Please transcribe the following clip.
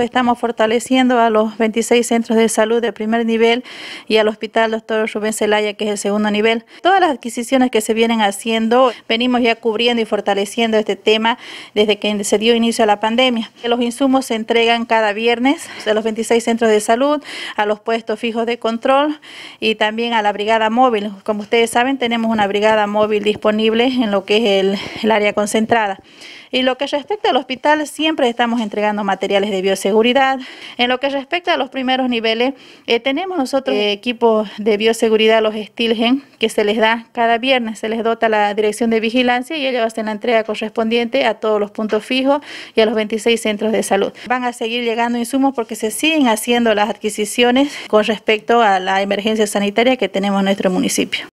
Estamos fortaleciendo a los 26 centros de salud de primer nivel y al Hospital Dr. Rubén Celaya, que es el segundo nivel. Todas las adquisiciones que se vienen haciendo, venimos ya cubriendo y fortaleciendo este tema desde que se dio inicio a la pandemia. Los insumos se entregan cada viernes a los 26 centros de salud, a los puestos fijos de control y también a la brigada móvil. Como ustedes saben, tenemos una brigada móvil disponible en lo que es el, el área concentrada. Y lo que respecta al hospital, siempre estamos entregando materiales de bioseguridad. En lo que respecta a los primeros niveles, eh, tenemos nosotros eh, equipos de bioseguridad, los Stilgen, que se les da cada viernes, se les dota la dirección de vigilancia y ellos hacen la entrega correspondiente a todos los puntos fijos y a los 26 centros de salud. Van a seguir llegando insumos porque se siguen haciendo las adquisiciones con respecto a la emergencia sanitaria que tenemos en nuestro municipio.